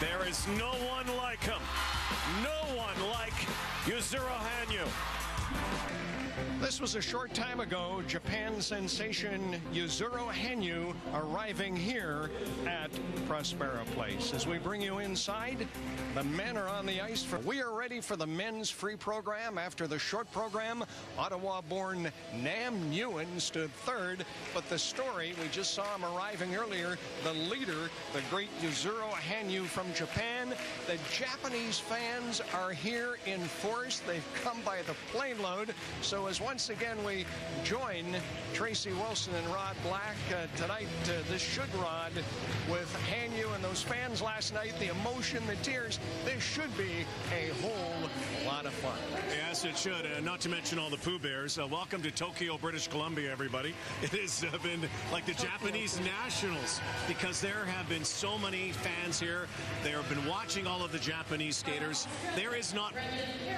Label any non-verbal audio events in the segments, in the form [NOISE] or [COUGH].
There is no one like him. No one like Yuzuru Hanyu. This was a short time ago. Japan sensation Yuzuru Hanyu arriving here at Prospera Place. As we bring you inside, the men are on the ice. For, we are ready for the men's free program. After the short program, Ottawa-born Nam Nguyen stood third. But the story, we just saw him arriving earlier, the leader, the great Yuzuru Hanyu from Japan. The Japanese fans are here in force. They've come by the plane load. So as once again we join Tracy Wilson and Rod Black uh, tonight, uh, this should Rod with Hanyu and those fans last night, the emotion, the tears. This should be a whole lot of fun. Yes, it should. Uh, not to mention all the Pooh Bears. Uh, welcome to Tokyo, British Columbia, everybody. [LAUGHS] It has uh, been like the Japanese Nationals because there have been so many fans here. They have been watching all of the Japanese skaters. There is not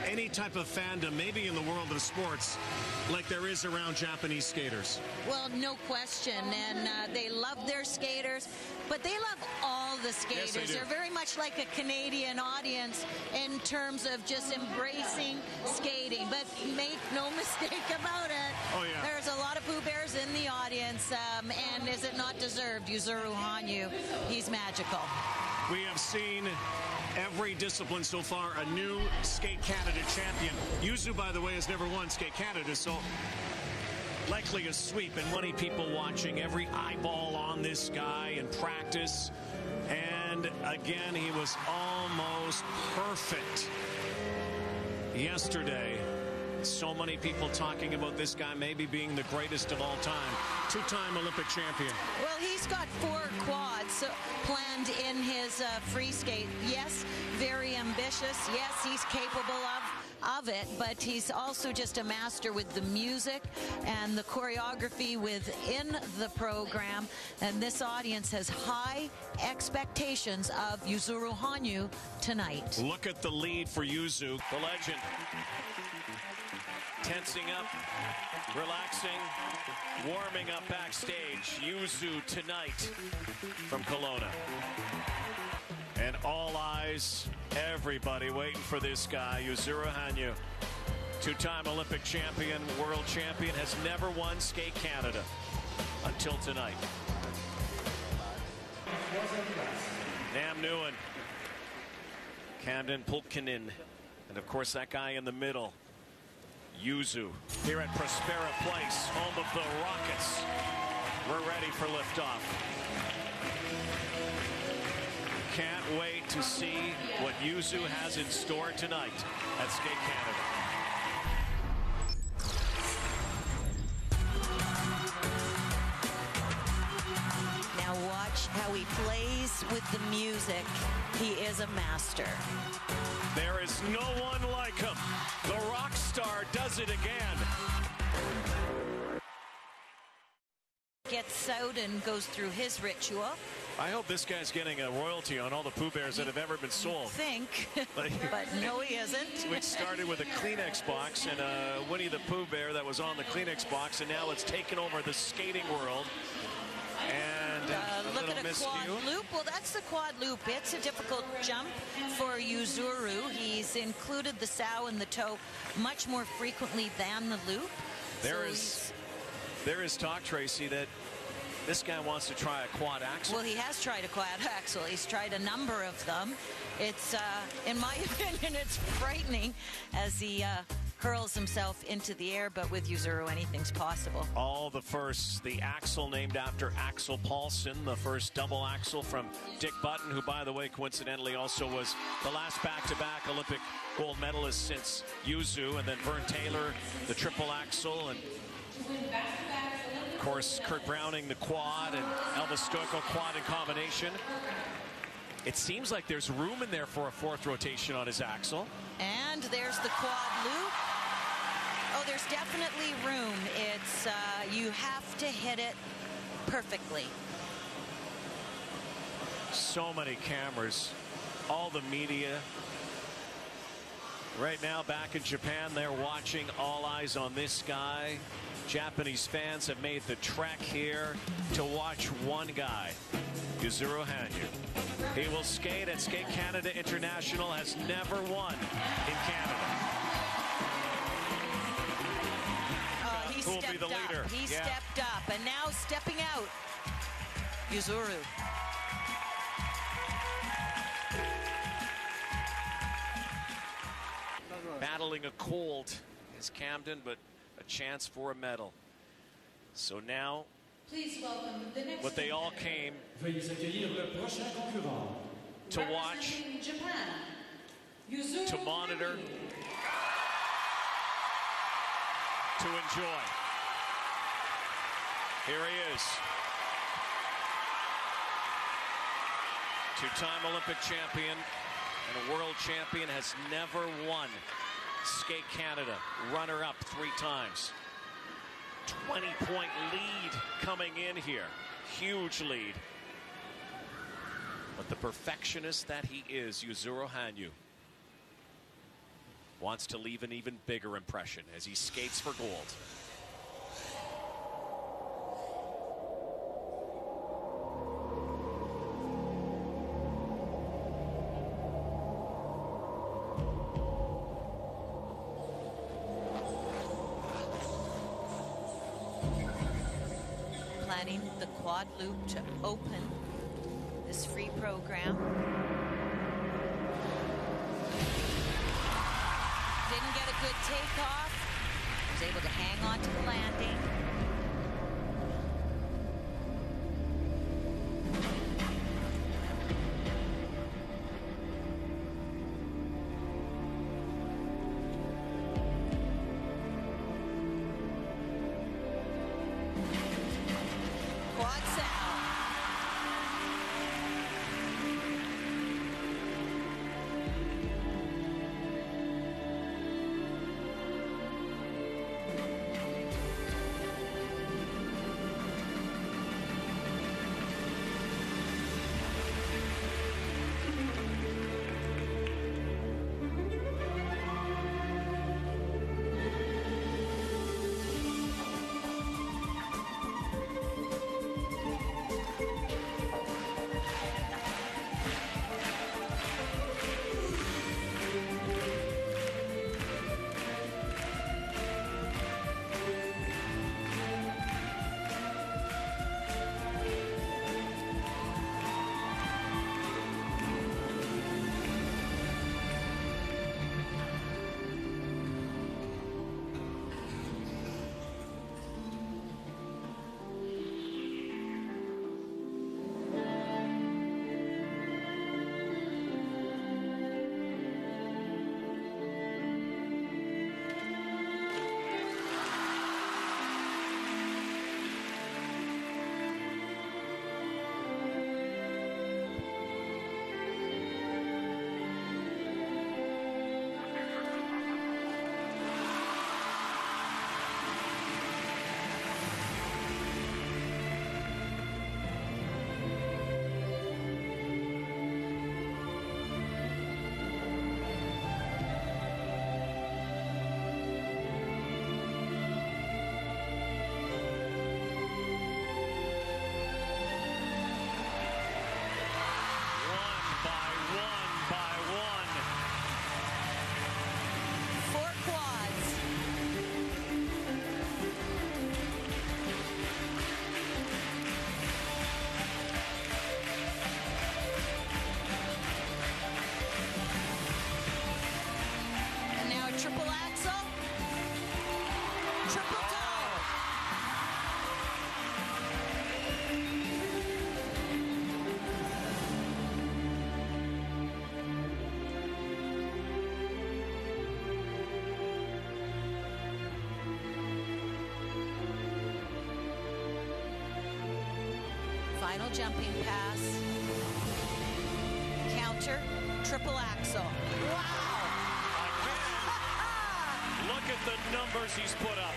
any type of fandom, maybe in the world of sports, like there is around Japanese skaters. Well, no question. And uh, they love their skaters, but they love all the skaters. Yes, they are very much like a Canadian audience in terms of just embracing skating. But make no [LAUGHS] mistake about it. Oh, yeah. There's a lot of Pooh Bears in the audience. Um, and is it not deserved? Yuzuru Hanyu, he's magical. We have seen every discipline so far a new Skate Canada champion. Yuzu, by the way, has never won Skate Canada, so likely a sweep and many people watching every eyeball on this guy in practice. And again, he was almost perfect yesterday. So many people talking about this guy maybe being the greatest of all time. Two-time Olympic champion. Well, he's got four quads planned in his uh, free skate. Yes, very ambitious. Yes, he's capable of of it, but he's also just a master with the music and the choreography within the program. And this audience has high expectations of Yuzuru Hanyu tonight. Look at the lead for Yuzu, the legend. Tensing up, relaxing, warming up backstage. Yuzu tonight from Kelowna. And all eyes, everybody waiting for this guy, Yuzuru Hanyu. Two-time Olympic champion, world champion, has never won Skate Canada until tonight. Nam Nguyen, Camden Pulkkinen, and of course that guy in the middle, Yuzu, here at Prospera Place, home of the Rockets. We're ready for liftoff. Can't wait to see what Yuzu has in store tonight at Skate Canada. Now watch how he plays with the music. He is a master. There is no one like him. The rock star does it again. Gets out and goes through his ritual. I hope this guy's getting a royalty on all the Pooh Bears that have ever been sold. Think, [LAUGHS] [LAUGHS] but no, he isn't. Which started with a Kleenex box and a Winnie the Pooh Bear that was on the Kleenex box, and now it's taken over the skating world. And Uh, look at a quad loop. Well, that's the quad loop. It's a difficult jump for Yuzuru. He's included the sow and the toe much more frequently than the loop. There So is there is talk, Tracy, that this guy wants to try a quad axel. Well, he has tried a quad [LAUGHS] axel. He's tried a number of them. It's, uh, in my [LAUGHS] opinion, it's frightening as he uh, hurls himself into the air. But with Yuzuru, anything's possible. All the firsts, the axel named after Axel Paulsen, the first double axel from Dick Button, who, by the way, coincidentally also was the last back-to-back Olympic gold medalist since Yuzu, and then Vern Taylor, the triple axel, and course Kurt Browning, the quad, and Elvis Stojko quad in combination. It seems like there's room in there for a fourth rotation on his axel. And there's the quad loop. Oh, there's definitely room. It's, uh, you have to hit it perfectly. so many cameras, all the media. Right now, back in Japan, they're watching all eyes on this guy. Japanese fans have made the trek here to watch one guy, Yuzuru Hanyu. He will skate at Skate Canada International, has never won in Canada. Oh, uh, he Who will be stepped the leader? up. He Yeah. stepped up, and now stepping out, Yuzuru. Battling a cold is Camden, but a chance for a medal. So now, Please welcome the next what they all came contender. Veuillez accueillir le prochain concurrent. to watch, Japan, to monitor, to enjoy. Here he is. Two-time Olympic champion and a world champion has never won. Skate Canada, runner-up three times. 20-point lead coming in here. Huge lead. But the perfectionist that he is, Yuzuru Hanyu, wants to leave an even bigger impression as he skates for gold. Loop to open this free program. Didn't get a good takeoff. Was able to hang on to the landing. Final jumping pass. Counter. Triple axel. Wow. Again, [LAUGHS] look at the numbers he's put up.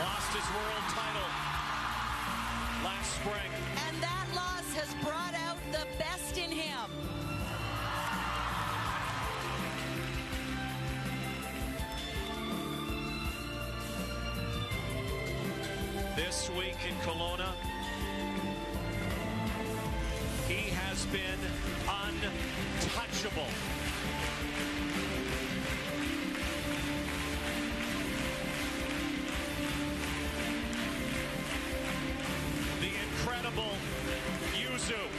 Lost his world title last spring. And that loss has brought out the best in him. week in Kelowna. He has been untouchable. The incredible Yuzu.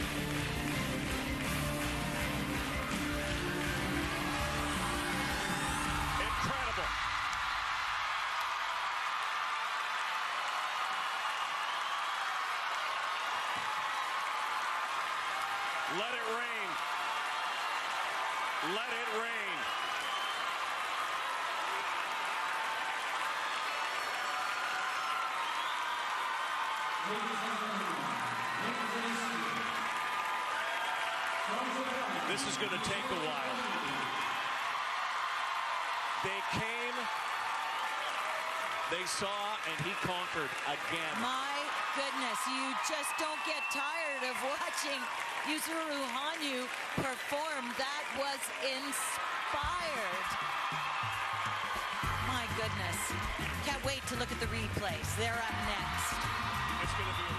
Let it rain. This is going to take a while. They came, they saw, and he conquered again. My goodness, you just don't get tired of watching Yuzuru Hanyu perform. That was inspired. My goodness. Can't wait to look at the replays. They're up next. It's going to be.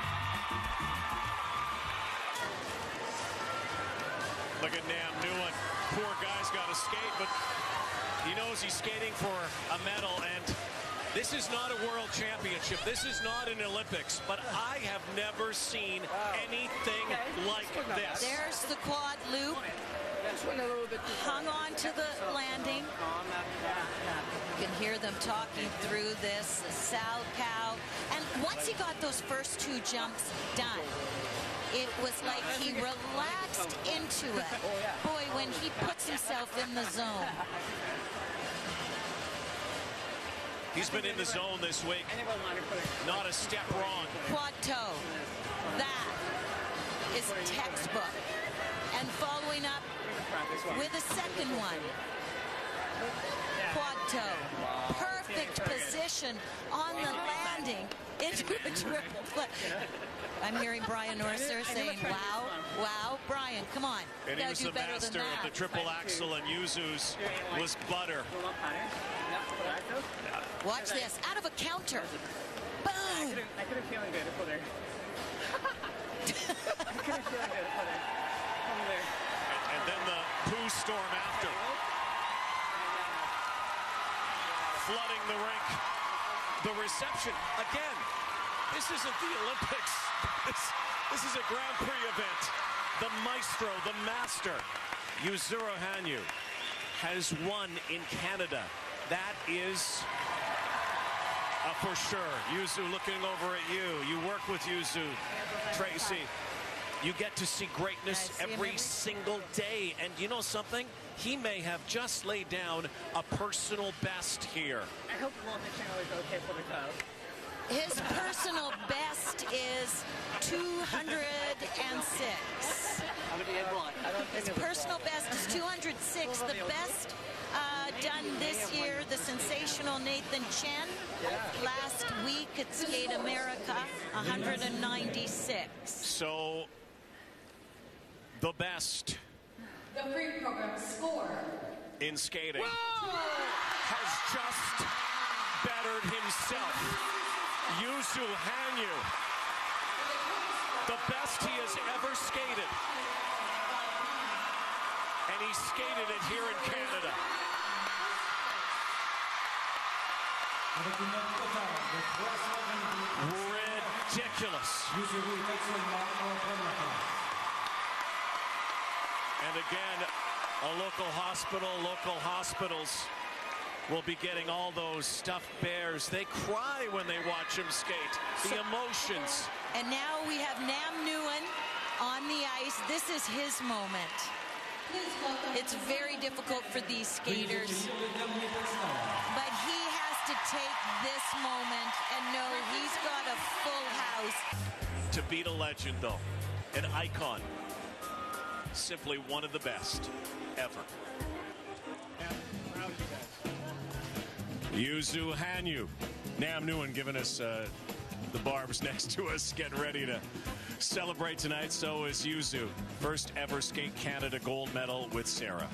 Look at Nam Nguyen. Poor guy's got to skate, but he knows he's skating for a medal. And this is not a world championship. This is not an Olympics. But I have never seen anything like this. There's the quad loop. Hung on to the landing. You can hear them talking through this. Sal Cow. And once he got those first two jumps done, it was like he relaxed into it. Boy, when he puts himself in the zone. [LAUGHS] He's been in the zone this week. Not a step wrong. Quad toe. That is textbook. And following up with a second one. Quad toe. Perfect position on the landing into [LAUGHS] a triple play. I'm hearing Brian Orser saying, wow, wow. Brian, come on. And he was the master of the triple axel, and Yuzu's was butter. Watch this. Out of a counter. Boom. I couldn't feel good up there. I couldn't feel good up there. [LAUGHS] Over there. And then the Pooh storm after. Flooding the rink. The reception. Again, this isn't the Olympics. [LAUGHS] This, this is a Grand Prix event. The maestro, the master, Yuzuru Hanyu, has won in Canada. That is uh, for sure. Yuzu looking over at you. You work with Yuzu, Tracy. You get to see greatness see every every- single day. And you know something? He may have just laid down a personal best here. I hope the Channel is okay for the club. His personal best is 206. His personal best is 206. The best uh, done this year, the sensational Nathan Chen. Last week at Skate America, 196. So, the best The free program score. in skating has just bettered himself. Yuzu Hanyu, the best he has ever skated. And he skated it here in Canada. Avec une note totale de 322 Ridiculous. Yuzuru est actuellement en première place. And again, a local hospital, local hospitals will be getting all those stuffed bears. They cry when they watch him skate. The emotions. And now we have Nam Nguyen on the ice. This is his moment. It's very difficult for these skaters. But he has to take this moment and know he's got a full house. To beat a legend, though, an icon. Simply one of the best ever. Yuzu Hanyu. Nam Nguyen giving us uh, the barbs next to us, getting ready to celebrate tonight. So is Yuzu. First ever Skate Canada gold medal with Sarah.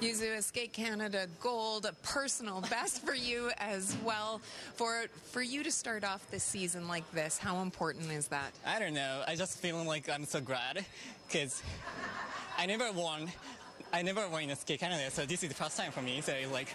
Yuzu, a Skate Canada Gold, a personal [LAUGHS] best for you as well. For for you to start off this season like this, how important is that? I don't know. I just feeling like I'm so glad because I never won. I never won in a Skate Canada, so this is the first time for me. So it's like,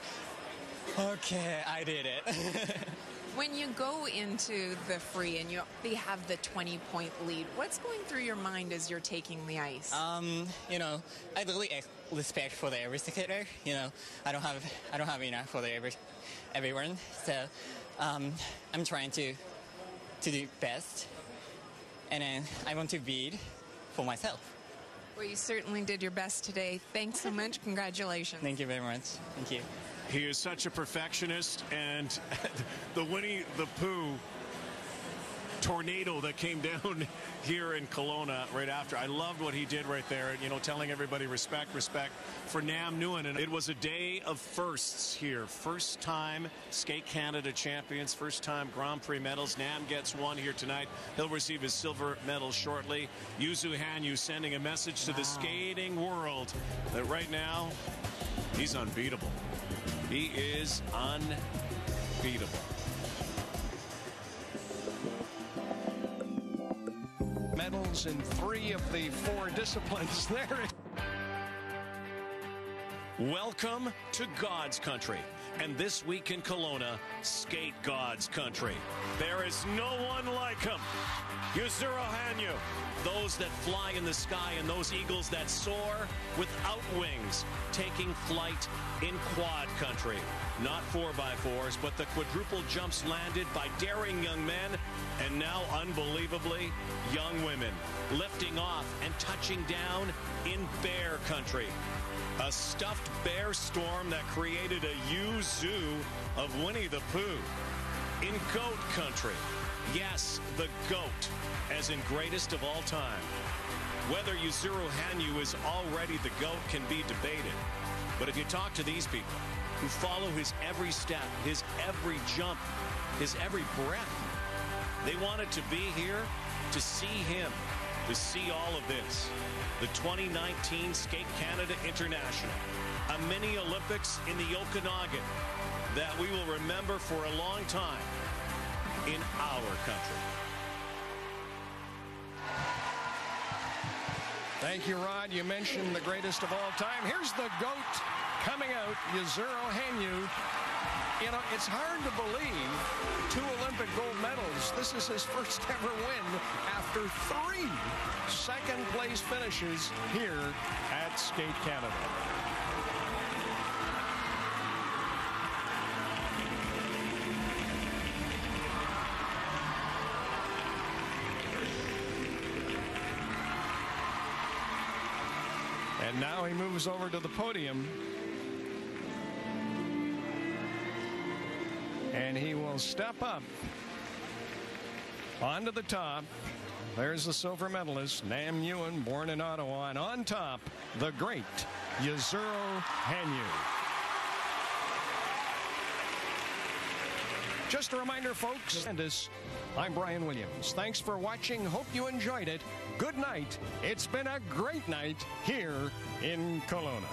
okay, I did it. [LAUGHS] When you go into the free and you they have the 20 point lead, what's going through your mind as you're taking the ice? um, you know, I really respect for the every skater. You know, I don't have I don't have enough for the every everyone. So um, I'm trying to to do best, and then I want to beat for myself. well, you certainly did your best today. Thanks so much. Congratulations. Thank you very much. Thank you. He is such a perfectionist, and [LAUGHS] the Winnie the Pooh tornado that came [LAUGHS] down here in Kelowna right after. I loved what he did right there, you know, telling everybody respect, respect for Nam Nguyen. And it was a day of firsts here. First time Skate Canada champions, first time Grand Prix medals. Nam gets one here tonight. He'll receive his silver medal shortly. Yuzu Hanyu sending a message to the skating world that right now he's unbeatable. He is unbeatable. Medals in three of the four disciplines [LAUGHS] there. Welcome to God's country. And this week in Kelowna, skate God's country. There is no one like him. Yuzuru Hanyu. Those that fly in the sky and those eagles that soar without wings, taking flight in quad country. Not 4x4s, but the quadruple jumps landed by daring young men and now unbelievably young women. Lifting off and touching down in bear country. A stuffed bear storm that created a U zoo of Winnie the Pooh. In goat country. Yes, the goat, as in greatest of all time. Whether Yuzuru Hanyu is already the goat can be debated. But if you talk to these people who follow his every step, his every jump, his every breath, they wanted to be here to see him, to see all of this. The 2019 Skate Canada International, a mini Olympics in the Okanagan that we will remember for a long time in our country. Thank you, Rod. You mentioned the greatest of all time. Here's the GOAT coming out, Yuzuru Hanyu. You know, it's hard to believe two Olympic gold medals. This is his first ever win after three second place finishes here at Skate Canada. And now he moves over to the podium. And he will step up onto the top. There's the silver medalist, Nam Nguyen, born in Ottawa. And on top, the great Yuzuru Hanyu. Just a reminder, folks, and this, I'm Brian Williams. Thanks for watching. Hope you enjoyed it. Good night. It's been a great night here in Kelowna.